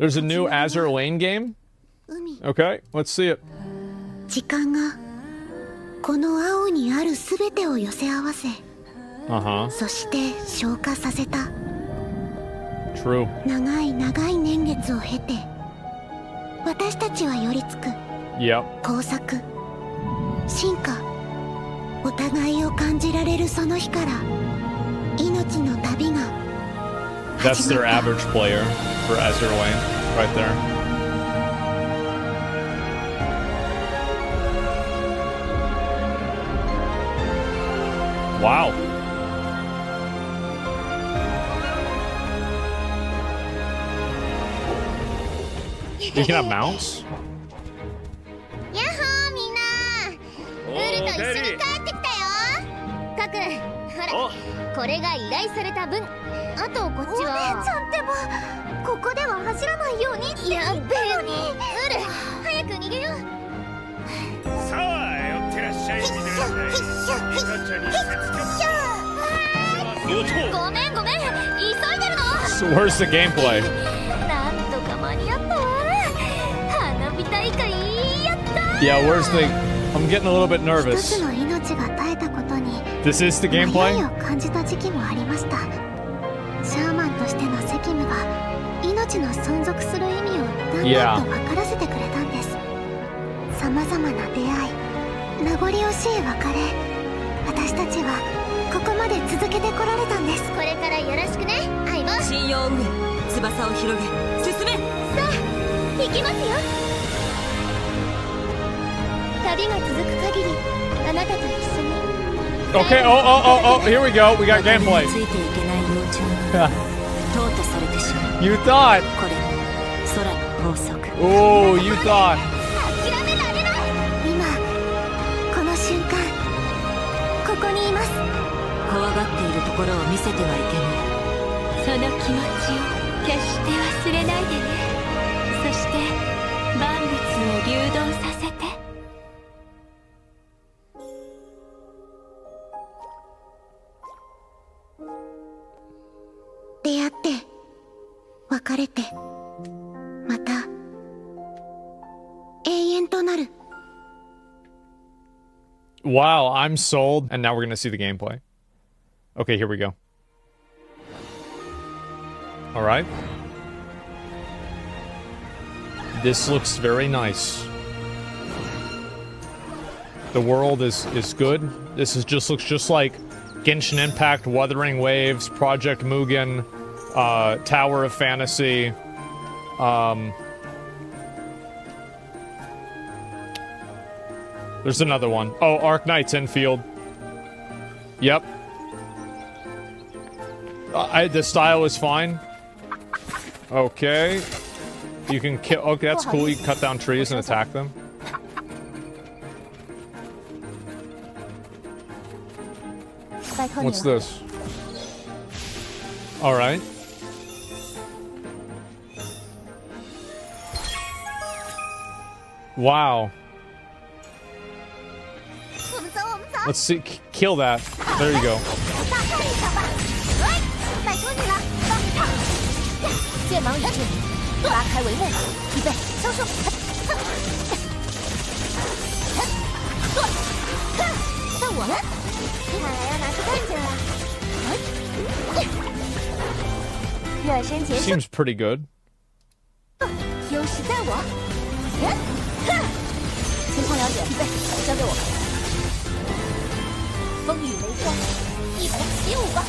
There's a new Azur Lane game? Okay, let's see it. 時間がこの青にあるすべてを寄せ合わせ、uh huh. そして消化させた。True. 長い長い年月を経て、私たちは寄りつく。Yep. 工作、進化、お互いを感じられるその日から、命の旅が that's their average player for Azur Lane, right there. Wow. You can have mounts? やっほーみんなウルと一緒に帰ってきたよカクほらこれが依頼された分あとこっちはお姉ちゃんってばここでは走らないようにってやっべえウル早く逃げようさあ寄ってらっしゃい見てらっしゃい赤ちゃんにごめんごめん急いでるの So where's the gameplay? なんとか間に合ったわ花火大会やった Yeah, where's the. I'm getting a little bit 一 nervous. つの命が絶えたことに This is the 迷い gameplay? を感じた時期もありました ん.だんと分からせてくれたんです。さまざまな出会い名残惜しい別れ私たちはここまで続けてこられたんです。これからよろしくね。相棒。信用を植え翼を広げ。進め。さあ行きますよ。旅が続く限りあなたと一緒に。Okay, oh, oh, oh, oh, here we go. We got つい gameplay. ていけない幼虫が淘汰されてしまう You thought. 法則。Oh, you thought. 諦められない。今この瞬間ここにいます。怖がっているところを見せてはいけない。その気持ちを決して忘れないでね。そして万物を流動させて。出会って別れて Wow, I'm sold. And now we're going to see the gameplay. Okay, here we go. All right. This looks very nice. The world is is good. This is just looks just like Genshin Impact, Wuthering Waves, Project Mugen, uh, Tower of Fantasy. Um, There's another one. Oh, Arknights Endfield. Yep. Uh, I, the style is fine. Okay. You can kill. Okay, that's cool. You can cut down trees and attack them. What's this? All right. Wow. Let's see, kill that. There you go. Seems pretty good. 风雨雷霜一同起舞吧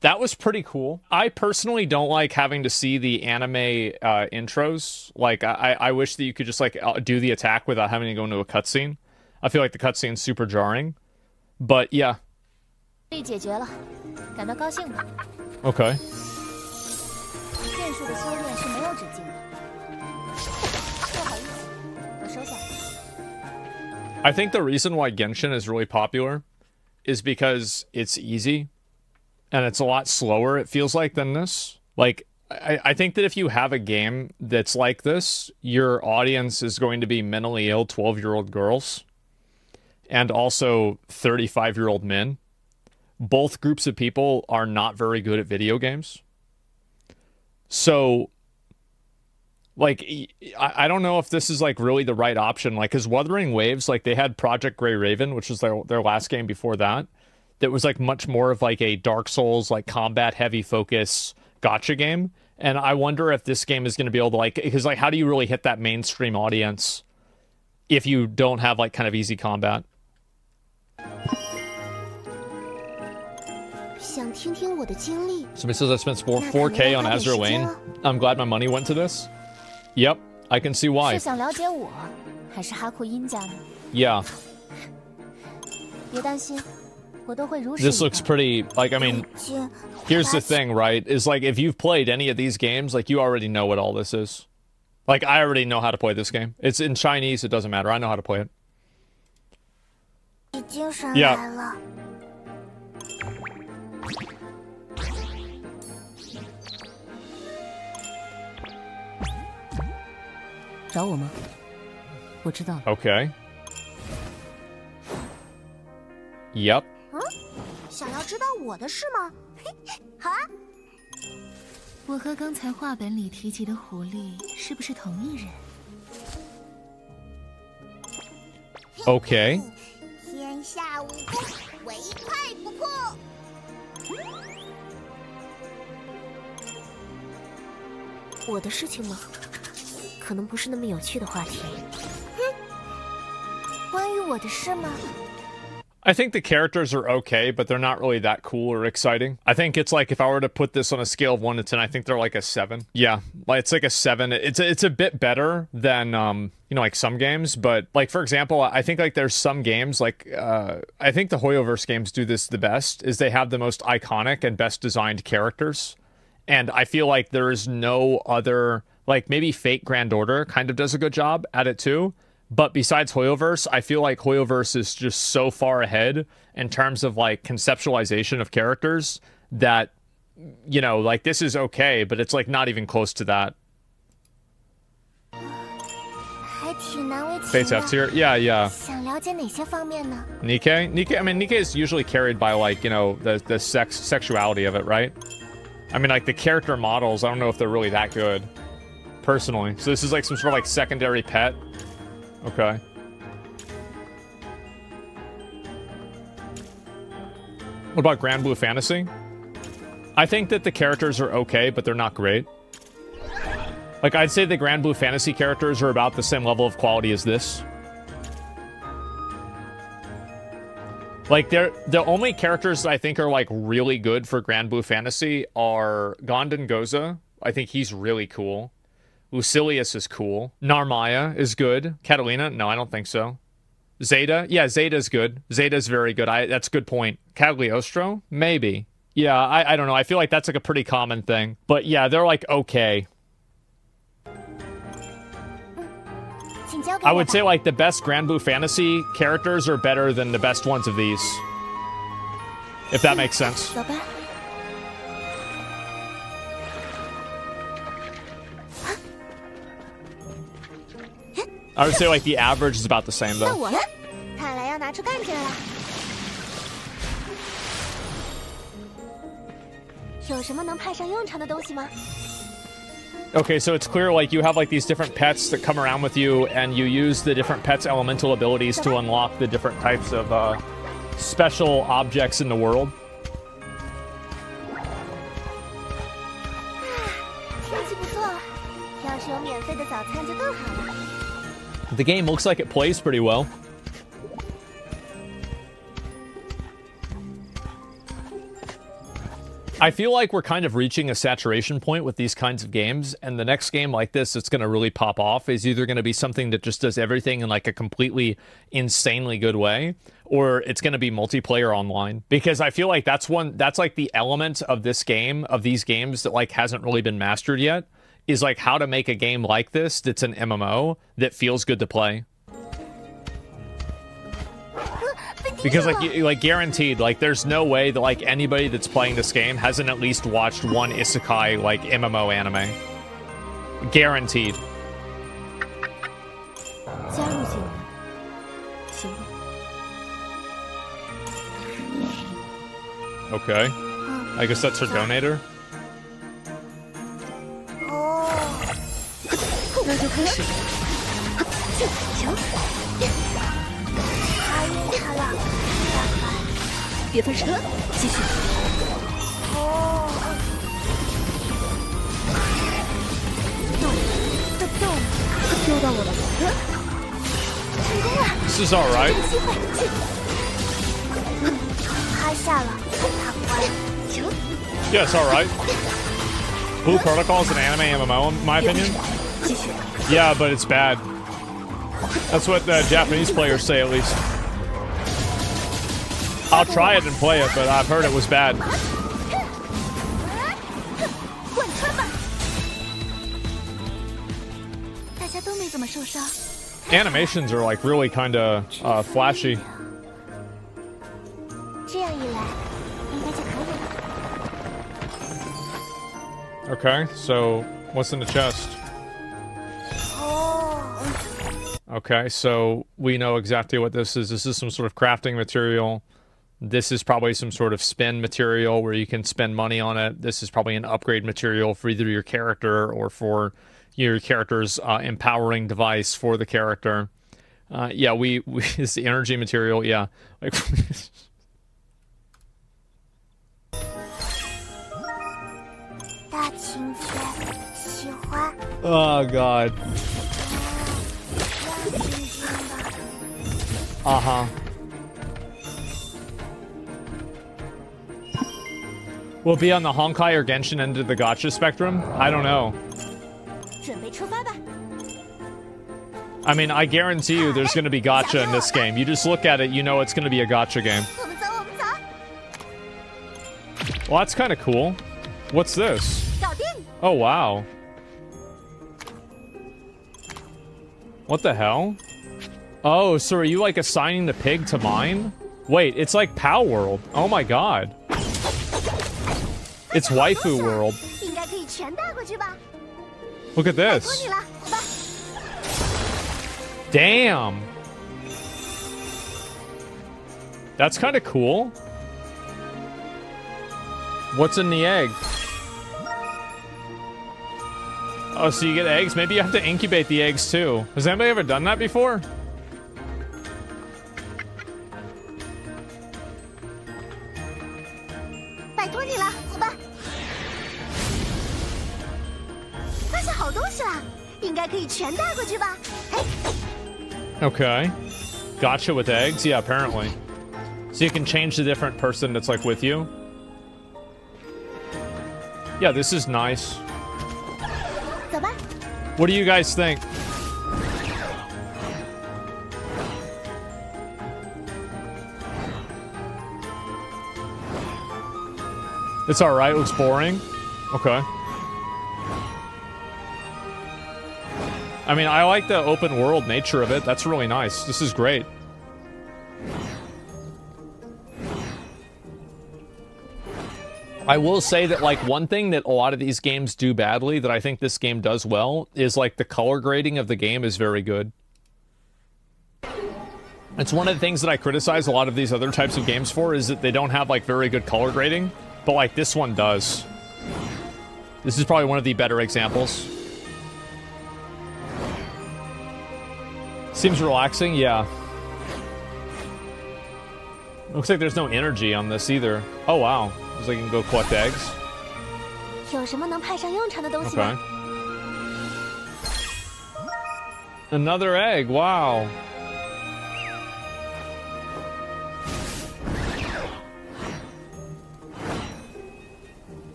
That was pretty cool. I personally don't like having to see the anime uh, intros. Like, I, I wish that you could just like uh, do the attack without having to go into a cutscene. I feel like the cutscene's super jarring. But yeah, 力解决了感到高兴吗 okay. I think the reason why Genshin is really popular is because it's easy and it's a lot slower, it feels like, than this. Like, I, I think that if you have a game that's like this, your audience is going to be mentally ill 12 year old girls and also 35 year old men. Both groups of people are not very good at video games. So, like I, I don't know if this is like really the right option. Like, because Wuthering Waves, like they had Project Grey Raven, which was their their last game before that, that was like much more of like a Dark Souls like combat heavy focus gacha game. And I wonder if this game is going to be able to like because like how do you really hit that mainstream audience if you don't have like kind of easy combat? 想听听我的经历. Somebody says I spent 4, 4K on Azur Lane. I'm glad my money went to this. Yep, I can see why. 是想了解我，还是哈库因家呢？ Yeah, 别担心，我都会如实 this 以 looks 待 pretty. Like, I mean, 姐， here's the thing, right? Is like if you've played any of these games, like you already know what all this is. Like I already know how to play this game. It's in Chinese. It doesn't matter. I know how to play it. 已经上 Yeah. 找我吗？我知道了。Okay. Yep. 嗯想要知道我的事吗？好啊，我和刚才话本里提及的狐狸是不是同一人？Okay. 天下武功，唯快不破。我的事情吗？可能不是那么有趣的话题。关于我的事吗？ I think the characters are okay, but they're not really that cool or exciting. I think it's like if I were to put this on a scale of one to ten, I think they're like a seven. Yeah, like it's like a seven. It's it's a bit better than um you know like some games, but like for example, I think like there's some games like uh I think the Hoyoverse games do this the best is they have the most iconic and best designed characters, and I feel like there is no other like maybe Fate Grand Order kind of does a good job at it too. But besides Hoyoverse, I feel like Hoyoverse is just so far ahead in terms of like conceptualization of characters that you know, like this is okay, but it's like not even close to that. Fates F tier, yeah, yeah. Nikke, Nikke. I mean, Nikke is usually carried by like you know the the sex sexuality of it, right? I mean, like the character models. I don't know if they're really that good personally. So this is like some sort of like secondary pet. Okay. What about Granblue Fantasy? I think that the characters are okay, but they're not great. Like I'd say the Granblue Fantasy characters are about the same level of quality as this. Like they're the only characters that I think are like really good for Granblue Fantasy are Gondon Goza. I think he's really cool. Lucilius is cool. Narmaya is good. Catalina? No, I don't think so. Zeta? Yeah, Zeta is good. Zeta is very good. I that's a good point. Cagliostro? Maybe. Yeah, I, I don't know. I feel like that's like a pretty common thing. But yeah, they're like okay. I would say like the best Granblue Fantasy characters are better than the best ones of these. If that makes sense. I would say like the average is about the same though. Okay, so it's clear like you have like these different pets that come around with you, and you use the different pets' elemental abilities to unlock the different types of uh, special objects in the world. The game looks like it plays pretty well. I feel like we're kind of reaching a saturation point with these kinds of games, and the next game like this that's going to really pop off is either going to be something that just does everything in like a completely insanely good way, or it's going to be multiplayer online. Because I feel like that's one that's like the element of this game of these games that like hasn't really been mastered yet is like how to make a game like this that's an MMO that feels good to play. Because like you, like guaranteed, like there's no way that like anybody that's playing this game hasn't at least watched one isekai like MMO anime. Guaranteed. Okay. I guess that's her donator. 这就开始。球，太厉害了！别翻车，继续。哦，动动动，丢到我的头，成功了！ This is alright. 机会，趴下了，他乖。球， Yeah, it's alright. Blue Protocol is an anime MMO, in my opinion. Yeah, but it's bad. That's what the Japanese players say, at least. I'll try it and play it, but I've heard it was bad. Animations are like really kind of uh, flashy. Okay, so what's in the chest? Okay, so we know exactly what this is. This is some sort of crafting material. This is probably some sort of spend material where you can spend money on it. This is probably an upgrade material for either your character or for your character's uh, empowering device for the character. Uh, yeah, we, we is the energy material. Yeah, like. oh god. Uh-huh. Will be on the Honkai or Genshin end of the gacha spectrum? I don't know. I mean, I guarantee you there's going to be gacha in this game. You just look at it, you know it's going to be a gacha game. Well, that's kind of cool. What's this? Oh, wow. What the hell? Oh, so are you like assigning the pig to mine? Wait, it's like Palworld. Oh my god. It's Waifu World. Look at this. Damn. That's kind of cool. What's in the egg? Oh, so you get eggs? Maybe you have to incubate the eggs too. Has anybody ever done that before? 拜托你了，伙伴。发现好东西了，应该可以全带过去吧？哎。Okay. Gacha with eggs? Yeah, apparently. So you can change the different person that's like with you. Yeah, this is nice. What do you guys think? It's alright, looks boring. Okay. I mean, I like the open world nature of it. That's really nice. This is great. I will say that like one thing that a lot of these games do badly that I think this game does well is like the color grading of the game is very good. It's one of the things that I criticize a lot of these other types of games for is that they don't have like very good color grading, but like this one does. This is probably one of the better examples. Seems relaxing, yeah. Looks like there's no energy on this either. Oh wow. Looks like you can go collect eggs. Okay. Another egg, wow.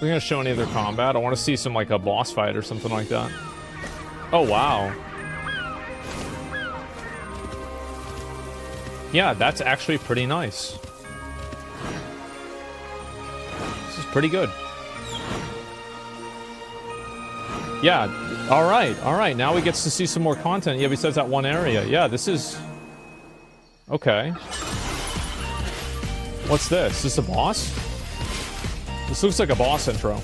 We're gonna show any other combat. I want to see some like a boss fight or something like that. Oh wow. Yeah, that's actually pretty nice. This is pretty good. Yeah, all right, all right. Now we get to see some more content. Yeah, besides that one area. Yeah, this is... Okay. What's this? Is this a boss? This looks like a boss intro.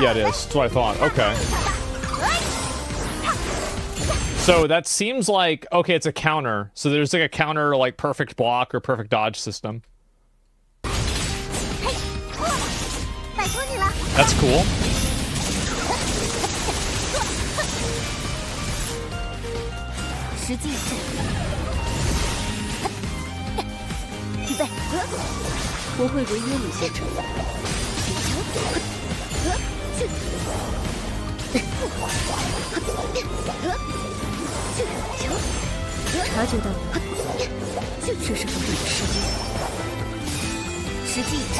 Yeah, it is. That's what I thought. Okay. So that seems like okay, it's a counter. So there's like a counter like perfect block or perfect dodge system. That's cool. 我会如约履行。察觉到了，这是针对的士兵。时机已至，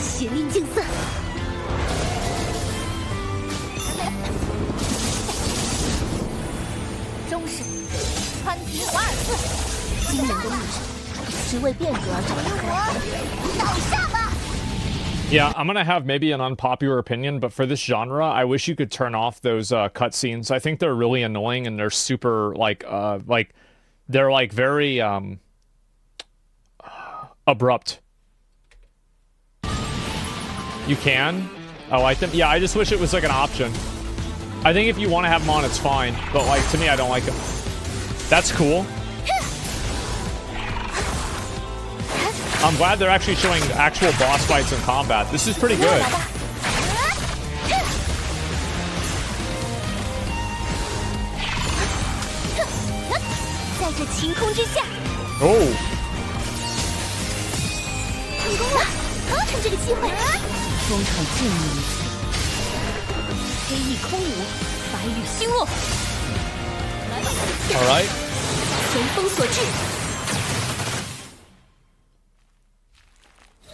邪灵尽散。终式，穿皮华尔兹，惊人的力量。Yeah, I'm gonna have maybe an unpopular opinion, but for this genre, I wish you could turn off those uh, cutscenes. I think they're really annoying and they're super like uh like they're like very um abrupt. You can? Oh, I think yeah. I just wish it was like an option. I think if you want to have them on, it's fine. But like to me, I don't like them. That's cool. I'm glad they're actually showing actual boss fights and combat. This is pretty good. Oh. 成功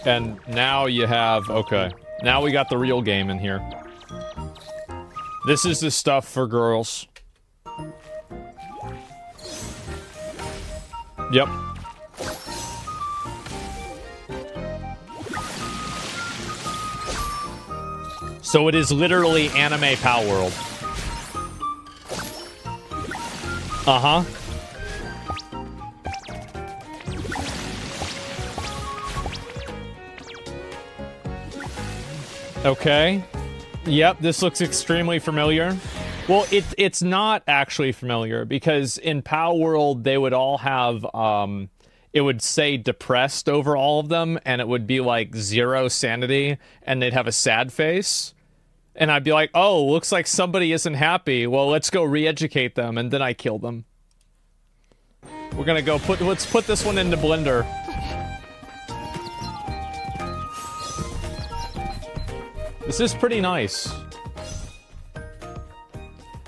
And now you have okay. Now we got the real game in here. This is the stuff for girls. Yep. So it is literally anime Palworld. Uh Okay. Yep, this looks extremely familiar. Well, it, it's not actually familiar because in Palworld they would all have um, it would say depressed over all of them, and it would be like zero sanity, and they'd have a sad face. And I'd be like, oh, looks like somebody isn't happy. Well, let's go re-educate them, and then I kill them. We're gonna go put let's put this one into Blender. This is pretty nice.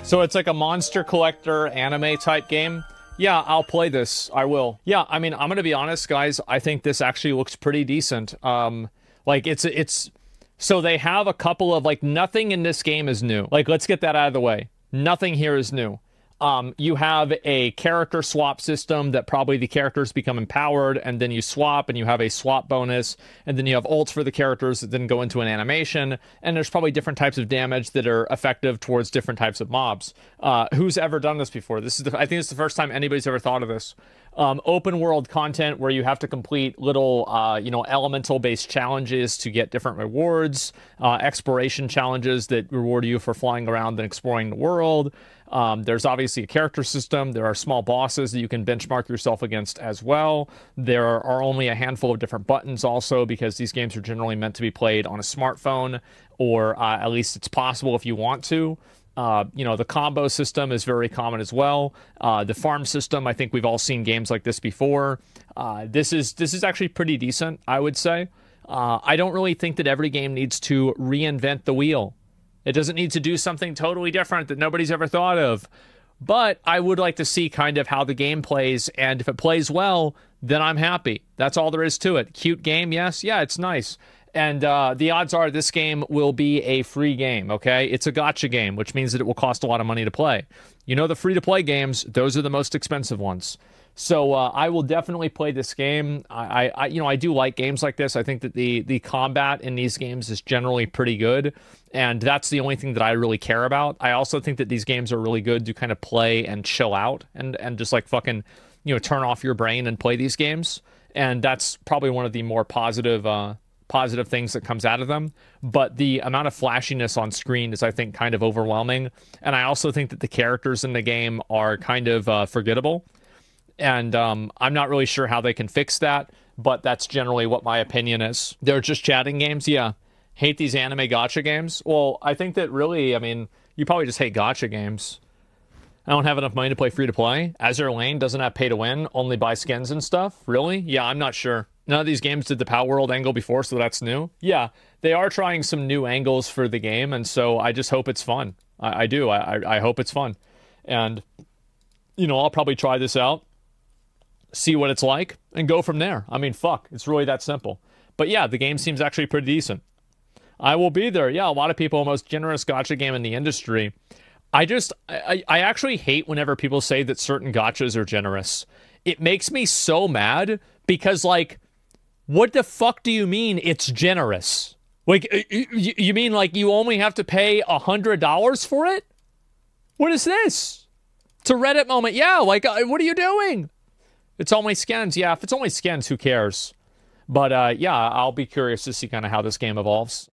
So it's like a monster collector anime type game. Yeah, I'll play this. I will. Yeah, I mean, I'm gonna be honest, guys. I think this actually looks pretty decent. Um, like it's it's. So they have a couple of like nothing in this game is new. Like let's get that out of the way. Nothing here is new. Um, you have a character swap system that probably the characters become empowered, and then you swap, and you have a swap bonus, and then you have ults for the characters that then go into an animation, and there's probably different types of damage that are effective towards different types of mobs. Uh, who's ever done this before? This is the, I think it's the first time anybody's ever thought of this. Um, open world content where you have to complete little, uh, you know, elemental based challenges to get different rewards, uh, exploration challenges that reward you for flying around and exploring the world. Um, there's obviously a character system. There are small bosses that you can benchmark yourself against as well. There are only a handful of different buttons also because these games are generally meant to be played on a smartphone, or uh, at least it's possible if you want to. Uh, you know, the combo system is very common as well. Uh, the farm system, I think we've all seen games like this before. Uh, this is this is actually pretty decent, I would say. Uh, I don't really think that every game needs to reinvent the wheel. It doesn't need to do something totally different that nobody's ever thought of. But I would like to see kind of how the game plays, and if it plays well, then I'm happy. That's all there is to it. Cute game, yes, yeah, it's nice. And uh, the odds are this game will be a free game, okay? It's a gacha game, which means that it will cost a lot of money to play. You know, the free to play games, those are the most expensive ones. So uh, I will definitely play this game. I, I, you know, I do like games like this. I think that the the combat in these games is generally pretty good, and that's the only thing that I really care about. I also think that these games are really good to kind of play and chill out and and just like fucking, you know, turn off your brain and play these games. And that's probably one of the more positive uh, positive things that comes out of them, but the amount of flashiness on screen is, I think, kind of overwhelming. And I also think that the characters in the game are kind of uh, forgettable. And um, I'm not really sure how they can fix that, but that's generally what my opinion is. They're just chatting games, yeah. Hate these anime gacha games. Well, I think that really, I mean, you probably just hate gacha games. I don't have enough money to play free to play. Azur Lane doesn't have pay to win, only buy skins and stuff. Really? Yeah, I'm not sure. None of these games did the Palworld angle before, so that's new. Yeah, they are trying some new angles for the game, and so I just hope it's fun. I, I do. I, I hope it's fun. And, you know, I'll probably try this out, see what it's like, and go from there. I mean, fuck, it's really that simple. But yeah, the game seems actually pretty decent. I will be there. Yeah, a lot of people, most generous gacha game in the industry. I just, I, I actually hate whenever people say that certain gachas are generous. It makes me so mad because, like, what the fuck do you mean it's generous? Like, you mean like you only have to pay a hundred dollars for it? What is this? It's a Reddit moment. Yeah, like, uh, what are you doing? It's only skins. Yeah, if it's only skins, who cares? But uh, yeah, I'll be curious to see kind of how this game evolves.